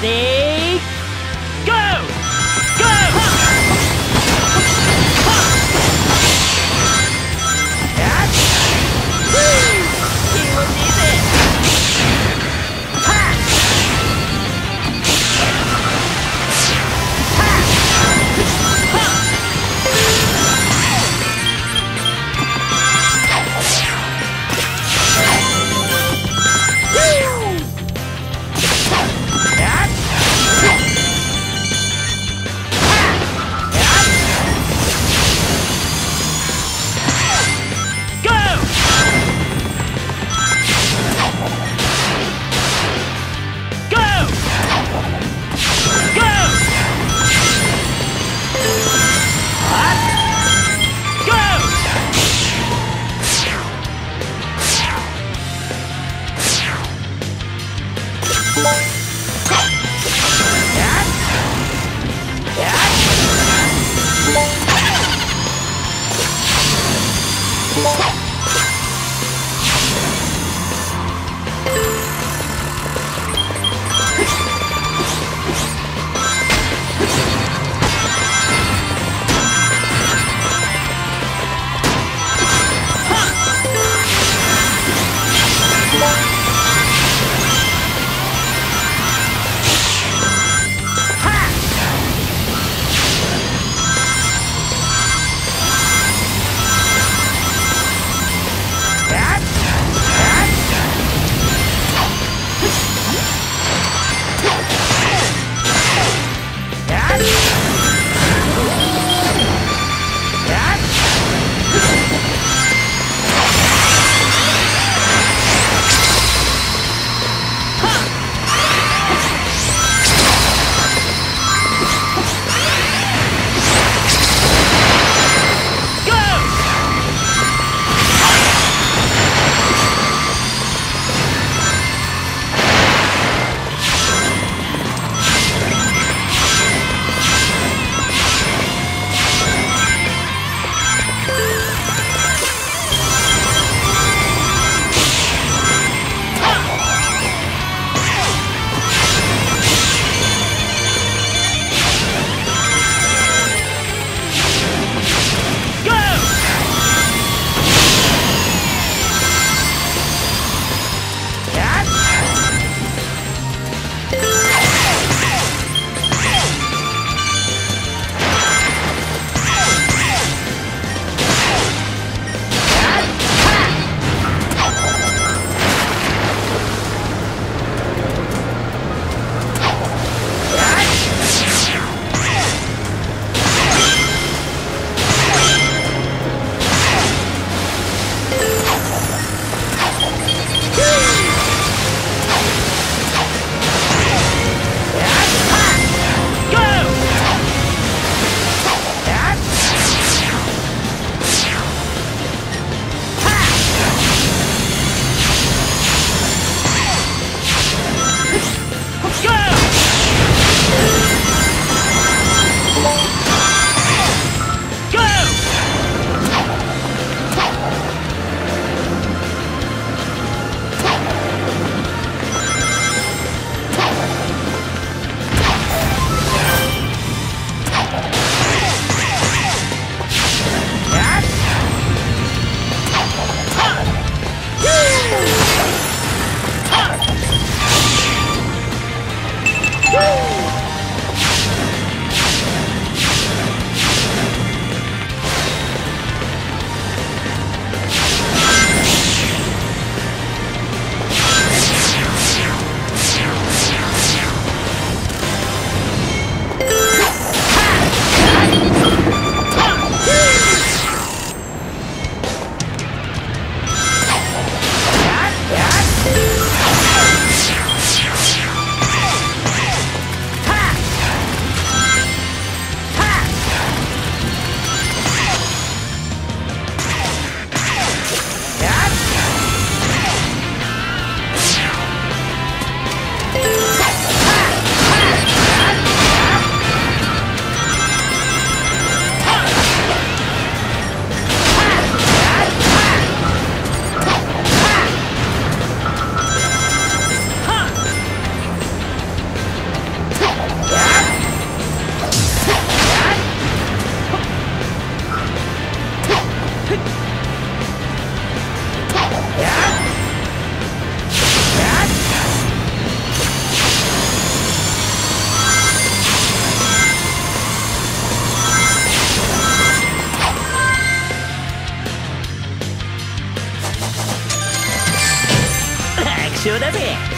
Ready? だぜ。